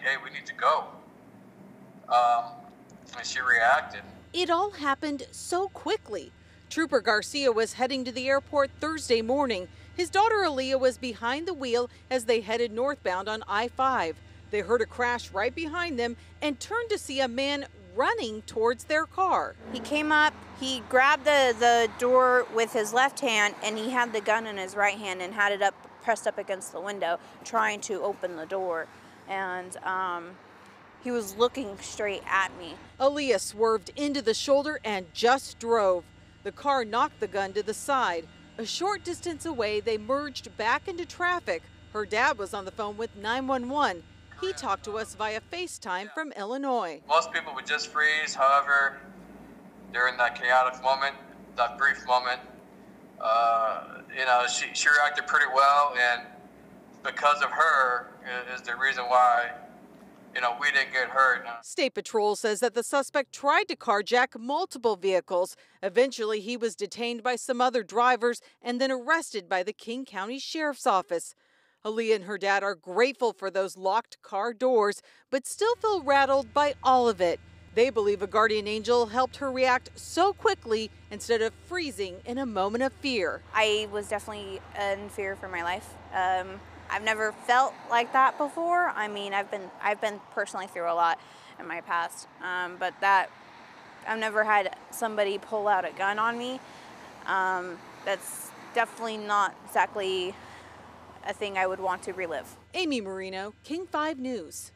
hey, we need to go. Um, and she reacted. It all happened so quickly. Trooper Garcia was heading to the airport Thursday morning. His daughter Aaliyah was behind the wheel as they headed northbound on I 5. They heard a crash right behind them and turned to see a man running towards their car. He came up, he grabbed the, the door with his left hand, and he had the gun in his right hand and had it up pressed up against the window, trying to open the door. And um, he was looking straight at me. Aaliyah swerved into the shoulder and just drove. The car knocked the gun to the side. A short distance away, they merged back into traffic. Her dad was on the phone with 911. He talked to us via FaceTime from Illinois. Most people would just freeze. However, during that chaotic moment, that brief moment, uh, you know, she, she reacted pretty well, and because of her is the reason why, you know, we didn't get hurt. State Patrol says that the suspect tried to carjack multiple vehicles. Eventually, he was detained by some other drivers and then arrested by the King County Sheriff's Office. Aaliyah and her dad are grateful for those locked car doors, but still feel rattled by all of it. They believe a guardian angel helped her react so quickly instead of freezing in a moment of fear. I was definitely in fear for my life. Um, I've never felt like that before. I mean, I've been I've been personally through a lot in my past, um, but that I've never had somebody pull out a gun on me. Um, that's definitely not exactly a thing I would want to relive. Amy Moreno, King 5 News.